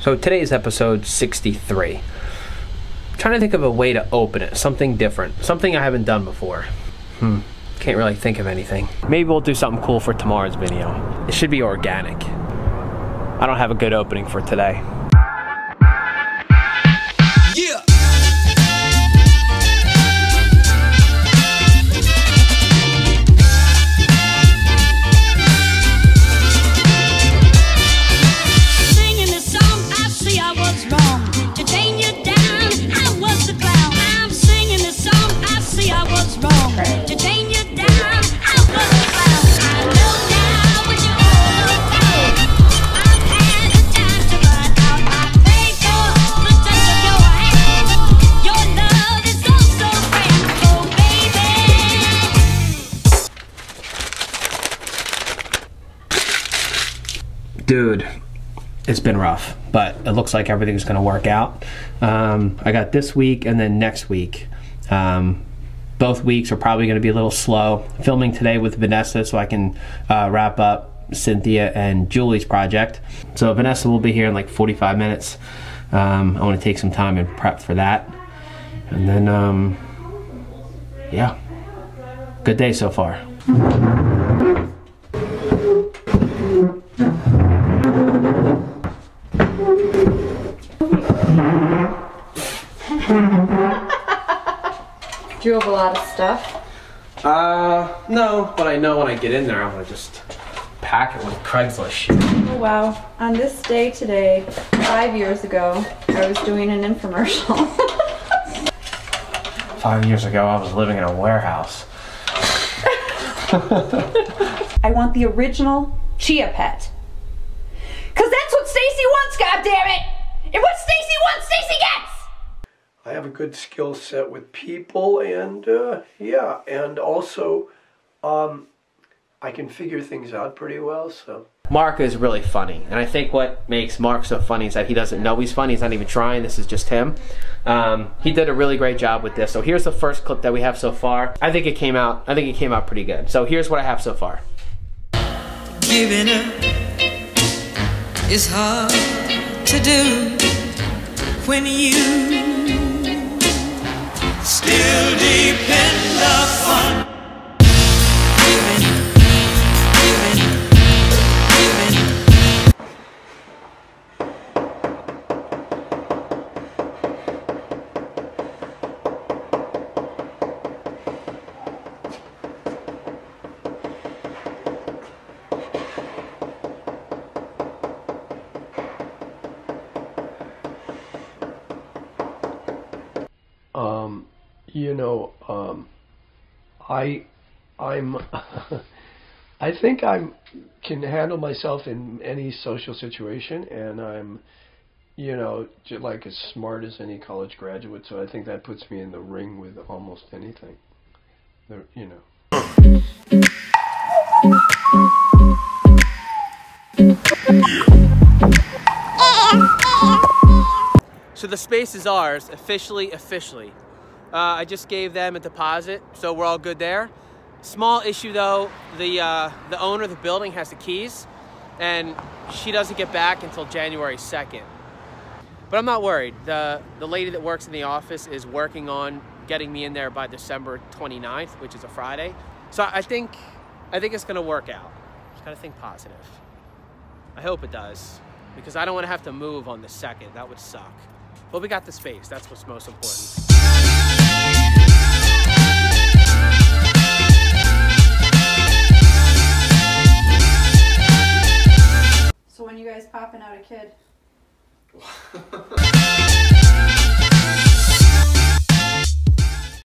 So today's episode 63. I'm trying to think of a way to open it, something different, something I haven't done before. Hmm, can't really think of anything. Maybe we'll do something cool for tomorrow's video. It should be organic. I don't have a good opening for today. Dude, it's been rough, but it looks like everything's going to work out. Um, I got this week and then next week. Um, both weeks are probably going to be a little slow. Filming today with Vanessa so I can uh, wrap up Cynthia and Julie's project. So Vanessa will be here in like 45 minutes. Um, I want to take some time and prep for that. And then, um, yeah, good day so far. Do you have a lot of stuff? Uh, no, but I know when I get in there, I'm gonna just pack it with Craigslist shit. Oh wow. On this day today, five years ago, I was doing an infomercial. Five years ago, I was living in a warehouse. I want the original Chia Pet. Cause that's what Stacy wants, goddammit! And what Stacy wants, Stacy gets! I have a good skill set with people, and uh, yeah, and also um, I can figure things out pretty well. So Mark is really funny, and I think what makes Mark so funny is that he doesn't know he's funny. He's not even trying. This is just him. Um, he did a really great job with this. So here's the first clip that we have so far. I think it came out. I think it came out pretty good. So here's what I have so far. Giving up is hard to do when you you know, um, I I'm I think I'm can handle myself in any social situation, and I'm you know like as smart as any college graduate. So I think that puts me in the ring with almost anything. You know. So the space is ours, officially, officially. Uh, I just gave them a deposit, so we're all good there. Small issue though, the uh, the owner of the building has the keys, and she doesn't get back until January 2nd. But I'm not worried. The the lady that works in the office is working on getting me in there by December 29th, which is a Friday. So I think I think it's gonna work out. Just gotta think positive. I hope it does, because I don't want to have to move on the second. That would suck. But we got the space. That's what's most important. Guys popping out a kid?